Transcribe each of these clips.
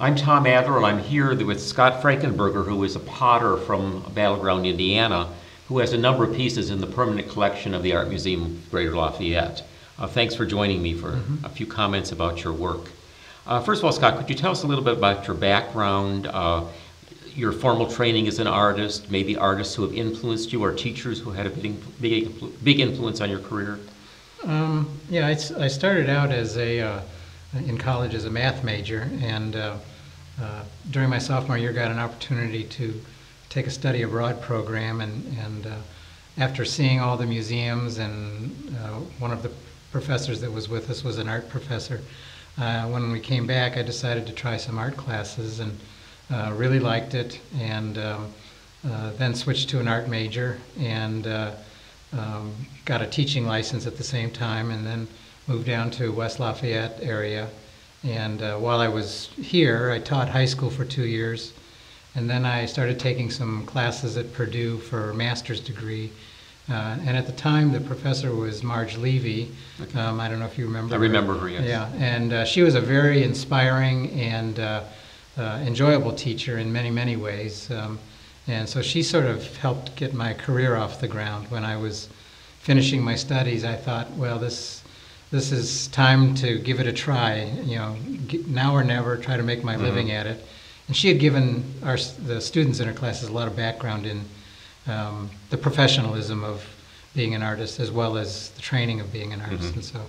I'm Tom Adler, and I'm here with Scott Frankenberger, who is a potter from Battleground, Indiana, who has a number of pieces in the permanent collection of the Art Museum Greater Lafayette. Uh, thanks for joining me for mm-hmm. a few comments about your work. Uh, first of all, Scott, could you tell us a little bit about your background, uh, your formal training as an artist, maybe artists who have influenced you or teachers who had a big, big, big influence on your career? Um, yeah, I, I, started out as a uh, in college as a math major, and uh, uh, during my sophomore year, got an opportunity to take a study abroad program, and and uh, after seeing all the museums, and uh, one of the professors that was with us was an art professor. Uh, when we came back, I decided to try some art classes, and really liked it, and um, then switched to an art major, and um, got a teaching license at the same time, and then moved down to West Lafayette area. And uh, while I was here, I taught high school for two years, and then I started taking some classes at Purdue for a master's degree. Uh, and at the time, the professor was Marge Levy. Okay. Um, I don't know if you remember. I her. remember her. Yes. Yeah, and uh, she was a very inspiring and uh, uh, enjoyable teacher in many, many ways. Um, and so she sort of helped get my career off the ground. When I was finishing my studies, I thought, well, this this is time to give it a try. You know, now or never. Try to make my mm-hmm. living at it. And she had given our the students in her classes a lot of background in um, the professionalism of being an artist, as well as the training of being an artist. Mm-hmm. And so,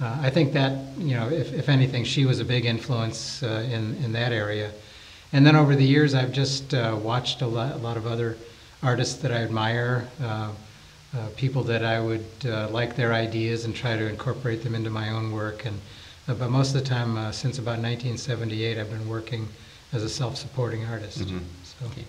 uh, I think that you know, if, if anything, she was a big influence uh, in in that area. And then over the years, I've just uh, watched a lot, a lot, of other artists that I admire, uh, uh, people that I would uh, like their ideas and try to incorporate them into my own work. And uh, but most of the time, uh, since about 1978, I've been working as a self-supporting artist. Mm-hmm. So. Okay.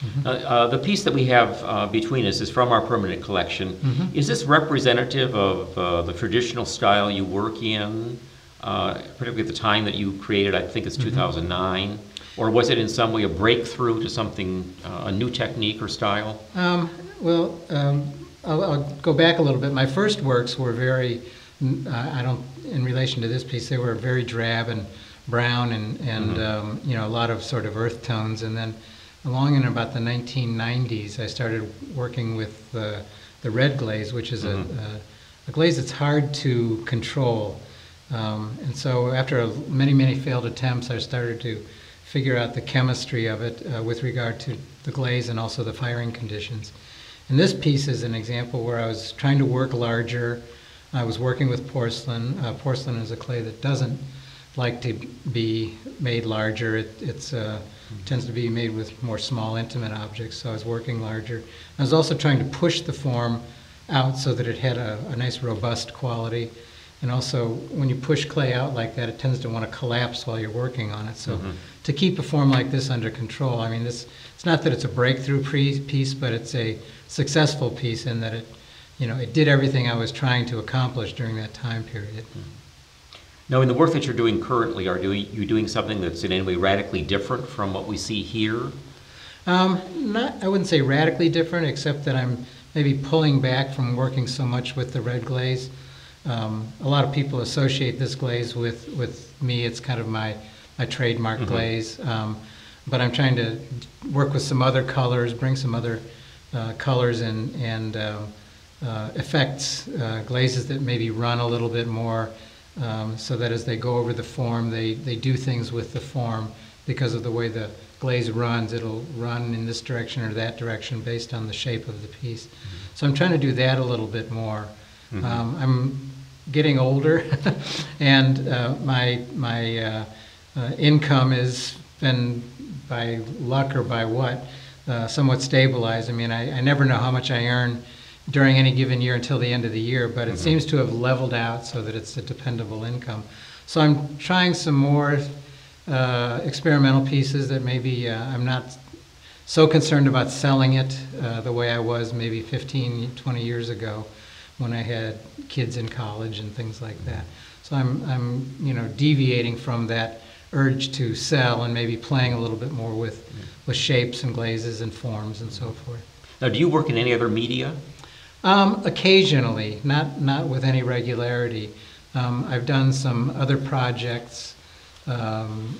Mm-hmm. the piece that we have between us is from our permanent collection. Mm-hmm. Is this representative of the traditional style you work in, particularly at the time that you created? I think it's mm-hmm. 2009. Or was it in some way a breakthrough to something, uh, a new technique or style? Um, well, um, I'll, I'll, go back a little bit. My first works were very, uh, I don't, in relation to this piece, they were very drab and brown and, and mm-hmm. um, you know, a lot of sort of earth tones. And then along in about the 1990s, I started working with the, the red glaze, which is mm-hmm. a, a, a, glaze that's hard to control. Um, and so after a, many, many failed attempts, I started to figure out the chemistry of it uh, with regard to the glaze and also the firing conditions. And this piece is an example where I was trying to work larger. I was working with porcelain. Uh, porcelain is a clay that doesn't like to be made larger. It it's, uh, tends to be made with more small, intimate objects. So I was working larger. I was also trying to push the form out so that it had a, a nice, robust quality. And also, when you push clay out like that, it tends to want to collapse while you're working on it. So, mm-hmm. to keep a form like this under control, I mean, this it's not that it's a breakthrough piece, but it's a successful piece in that it, you know, it did everything I was trying to accomplish during that time period. Mm-hmm. Now, in the work that you're doing currently, are you doing something that's in any way radically different from what we see here? Um, not, I wouldn't say radically different, except that I'm maybe pulling back from working so much with the red glaze. Um, a lot of people associate this glaze with, with me. It's kind of my, my trademark mm-hmm. glaze. Um, but I'm trying to work with some other colors, bring some other uh, colors and, and um, uh, effects, uh, glazes that maybe run a little bit more um, so that as they go over the form, they, they do things with the form because of the way the glaze runs. It'll run in this direction or that direction based on the shape of the piece. Mm-hmm. So I'm trying to do that a little bit more. Mm-hmm. Um, I'm getting older, and uh, my my uh, uh, income has been by luck or by what uh, somewhat stabilized. I mean, I, I, never know how much I earn during any given year until the end of the year, but it mm-hmm. seems to have leveled out so that it's a dependable income. So I'm trying some more uh, experimental pieces that maybe uh, I'm not so concerned about selling it the way I was maybe 15, 20 years ago when I had kids in college and things like that. So I'm, I'm you know, deviating from that urge to sell and maybe playing a little bit more with, with shapes and glazes and forms and so forth. Now, do you work in any other media? Um, occasionally, not, not with any regularity. Um, I've done some other projects. Um,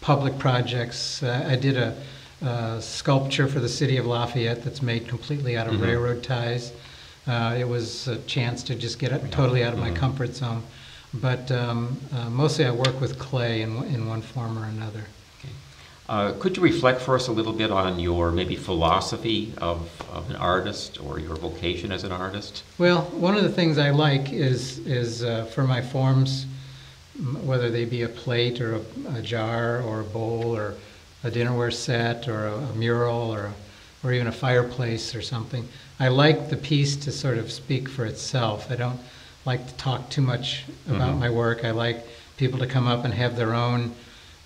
public projects. Uh, I did a, uh sculpture for the city of Lafayette that's made completely out of Mhm. railroad ties. Uh, it was a chance to just get totally out of my Mhm. comfort zone. But um, uh, mostly I work with clay in, one- in one form or another. Uh, Could you reflect for us a little bit on your maybe philosophy of, of an artist or your vocation as an artist? Well, one of the things I like is, is uh, for my forms, whether they be a plate or a, a jar or a bowl or a dinnerware set or a, a mural or, or even a fireplace or something, I like the piece to sort of speak for itself. I don't like to talk too much about Mhm. my work. I like people to come up and have their own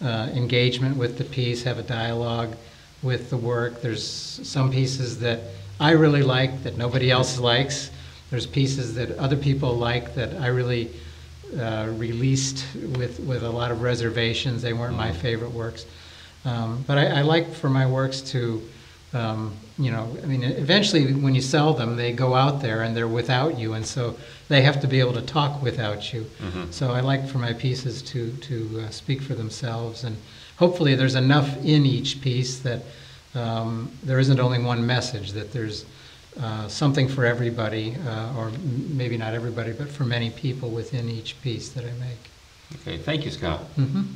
uh, engagement with the piece, have a dialogue with the work. There's some pieces that I really like that nobody else likes. There's pieces that other people like that I really uh, released with, with a lot of reservations. They weren't my favorite works. Um, but I, I like for my works to, um, you know, I mean, eventually when you sell them, they go out there and they're without you, and so they have to be able to talk without you. Mhm. So I like for my pieces to, to uh, speak for themselves, and hopefully there's enough in each piece that um, there isn't only one message, that there's uh, something for everybody, uh, or m- maybe not everybody, but for many people within each piece that I make. Okay, thank you, Scott. Mhm.